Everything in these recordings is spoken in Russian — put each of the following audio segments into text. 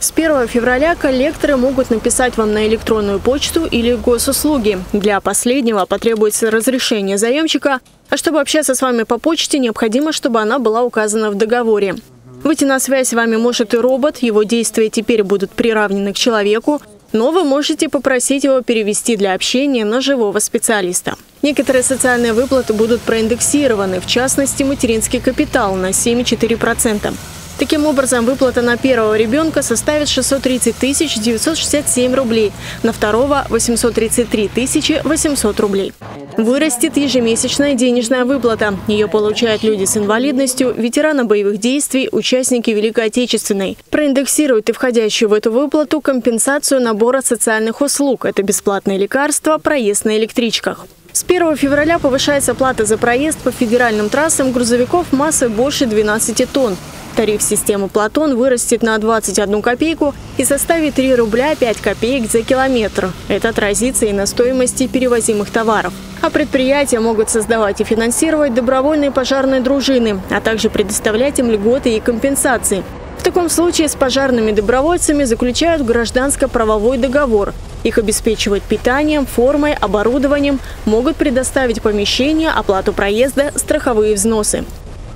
С 1 февраля коллекторы могут написать вам на электронную почту или госуслуги. Для последнего потребуется разрешение заемщика, а чтобы общаться с вами по почте, необходимо, чтобы она была указана в договоре. Выйти на связь с вами может и робот, его действия теперь будут приравнены к человеку, но вы можете попросить его перевести для общения на живого специалиста. Некоторые социальные выплаты будут проиндексированы, в частности, материнский капитал на 7,4%. Таким образом, выплата на первого ребенка составит 630 тысяч 967 рублей, на второго – 833 тысячи 800 рублей. Вырастет ежемесячная денежная выплата. Ее получают люди с инвалидностью, ветераны боевых действий, участники Великой Отечественной. Проиндексируют и входящую в эту выплату компенсацию набора социальных услуг. Это бесплатные лекарства, проезд на электричках. С 1 февраля повышается плата за проезд по федеральным трассам грузовиков массой больше 12 тонн. Тариф системы «Платон» вырастет на 21 копейку и составит 3 рубля 5 копеек за километр. Это отразится и на стоимости перевозимых товаров. А предприятия могут создавать и финансировать добровольные пожарные дружины, а также предоставлять им льготы и компенсации. В таком случае с пожарными добровольцами заключают гражданско-правовой договор. Их обеспечивают питанием, формой, оборудованием, могут предоставить помещение, оплату проезда, страховые взносы.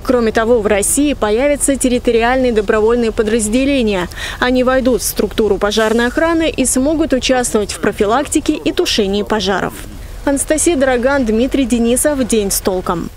Кроме того, в России появятся территориальные добровольные подразделения. Они войдут в структуру пожарной охраны и смогут участвовать в профилактике и тушении пожаров. Анастасия Дороган, Дмитрий Денисов. День с толком.